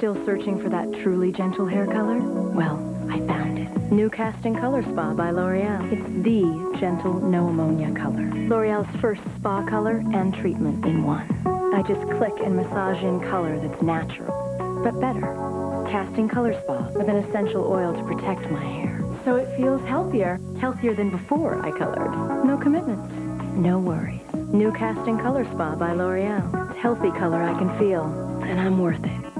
Still searching for that truly gentle hair color? Well, I found it. New Casting Color Spa by L'Oreal. It's the gentle, no ammonia color. L'Oreal's first spa color and treatment in one. I just click and massage in color that's natural, but better. Casting Color Spa with an essential oil to protect my hair. So it feels healthier. Healthier than before I colored. No commitments. No worries. New Casting Color Spa by L'Oreal. It's healthy color I can feel. And I'm worth it.